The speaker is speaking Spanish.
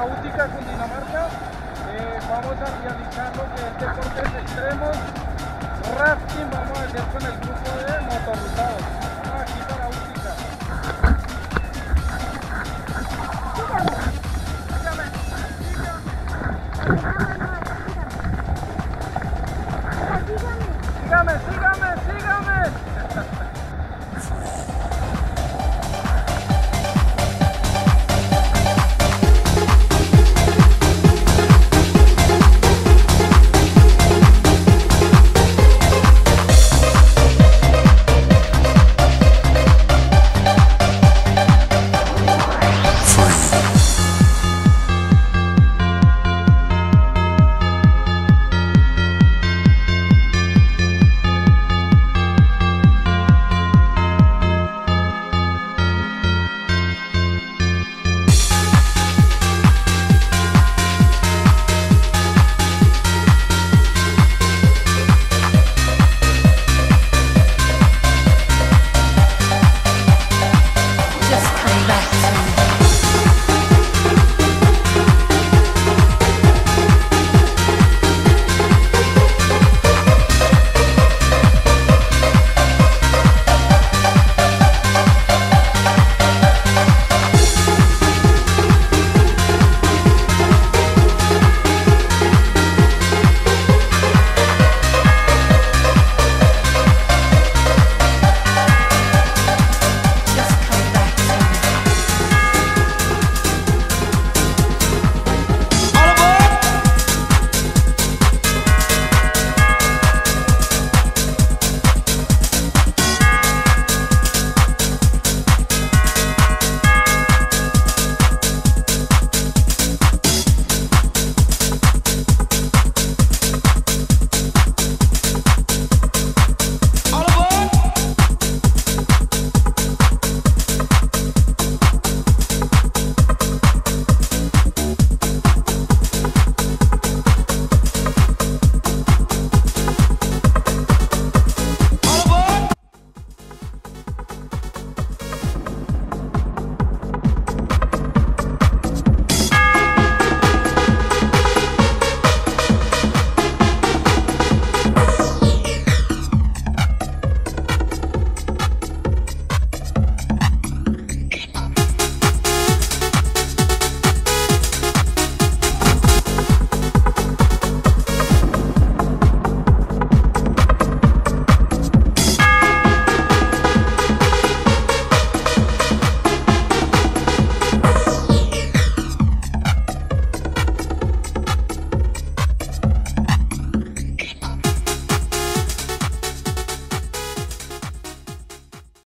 náutica Cundinamarca eh, vamos a realizar lo que es deportes extremos, rafting vamos a hacer con el grupo de motorruta